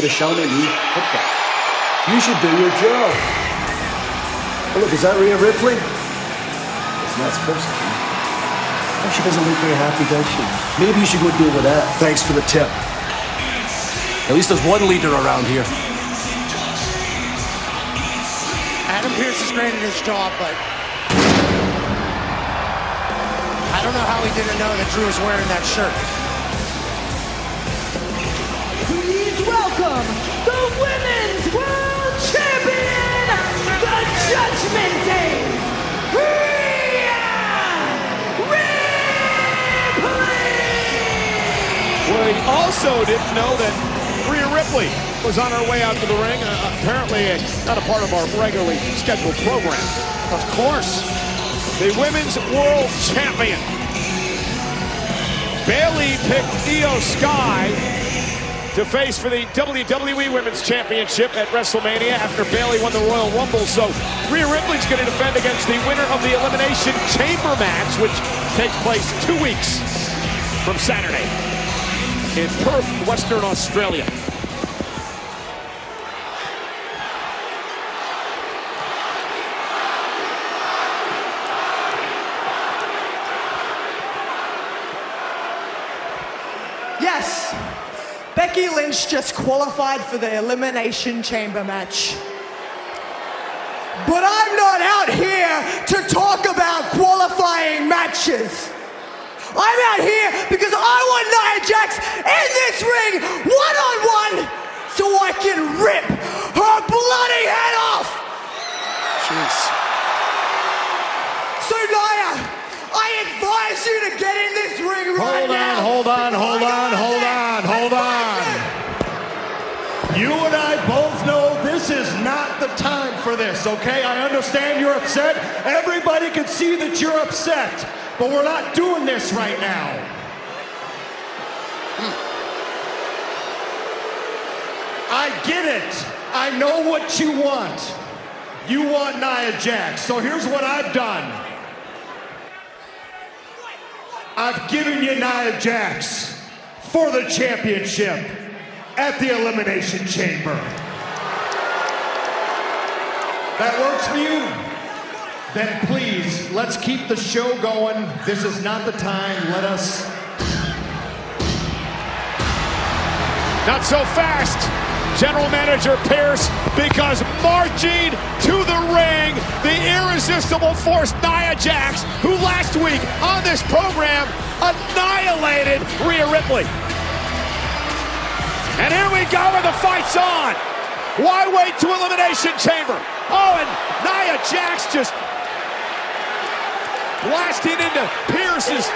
the Shawnee Lee hookup. You should do your job. Oh, look, is that Rhea Ripley? It's not supposed to be. Oh, she doesn't look very happy, does she? Maybe you should go deal with that. Thanks for the tip. At least there's one leader around here. Adam Pearce is great at his job, but I don't know how he didn't know that Drew was wearing that shirt. Welcome the Women's World Champion, the Judgment Days, Rhea Ripley! He also didn't know that Rhea Ripley was on her way out to the ring. Uh, apparently, uh, not a part of our regularly scheduled program. Of course. The Women's World Champion. Bayley picked Iyo Sky to face for the WWE Women's Championship at WrestleMania after Bayley won the Royal Rumble. So Rhea Ripley's going to defend against the winner of the Elimination Chamber match, which takes place two weeks from Saturday in Perth, Western Australia. Yes, Becky Lynch just qualified for the Elimination Chamber match. But I'm not out here to talk about qualifying matches. I'm out here because I want Nia Jax in this ring one on one so I can rip her bloody head off. Jeez. So, Nia, I advise you to get in this ring right Hold on, now. hold on, hold on, hold on, hold on. You and I both know this is not the time for this, okay? I understand you're upset. Everybody can see that you're upset, but we're not doing this right now. Hmm. I get it. I know what you want. You want Nia Jax. So here's what I've done. I've given you Nia Jax for the championship at the Elimination Chamber. That works for you? Then please, let's keep the show going. This is not the time. Let us. Not so fast. General Manager Pearce, because marching to the ring, the irresistible force Nia Jax, who last week on this program annihilated Rhea Ripley. And here we go, and the fight's on. Why wait to Elimination Chamber? Oh, and Nia Jax just blasting into Pearce's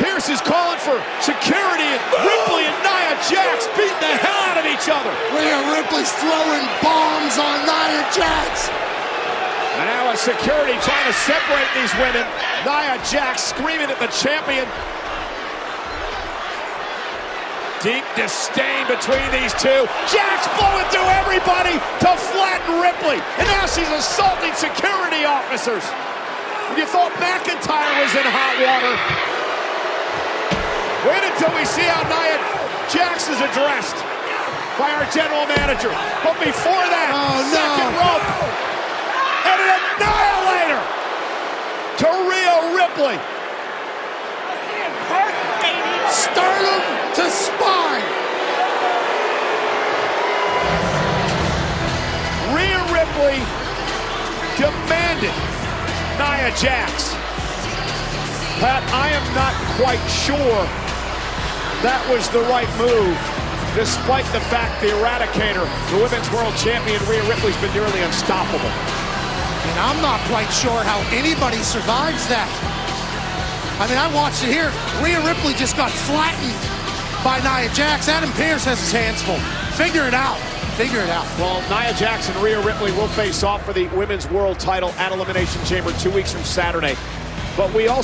Pearce is calling for security, and Ripley and Nia Jax beating the hell out of each other. Rhea Ripley's throwing bombs on Nia Jax. And now a security trying to separate these women. Nia Jax screaming at the champion. Deep disdain between these two. Jax blowing through everybody to flatten Ripley. And now she's assaulting security officers. You thought McIntyre was in hot water. Wait until we see how Nia Jax is addressed by our general manager. But before that, Oh, no. second rope and an annihilator to Rhea Ripley. Sternum to spine. Rhea Ripley demanded Nia Jax. Pat, I am not quite sure that was the right move, despite the fact the Eradicator, the Women's World Champion Rhea Ripley's been nearly unstoppable. And I'm not quite sure how anybody survives that. I mean, I watched it here. Rhea Ripley just got flattened by Nia Jax. Adam Pearce has his hands full. Figure it out. Figure it out. Well, Nia Jackson, and Rhea Ripley will face off for the Women's World title at Elimination Chamber two weeks from Saturday. But we also